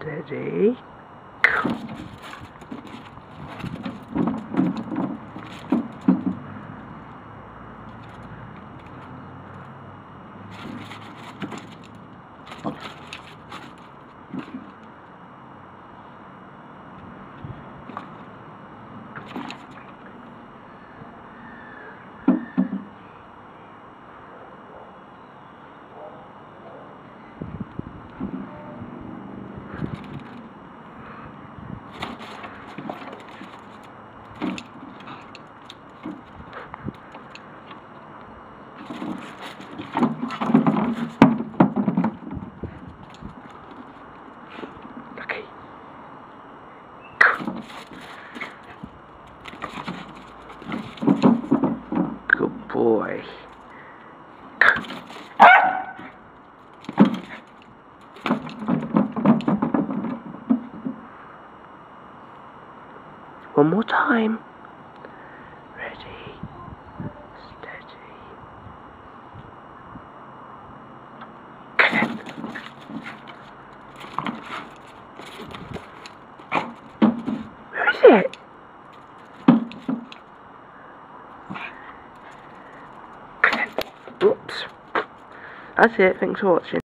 Steady. Okay. Boy. One more time. Ready. Steady. Where is it? Oops. That's it. Thanks for watching.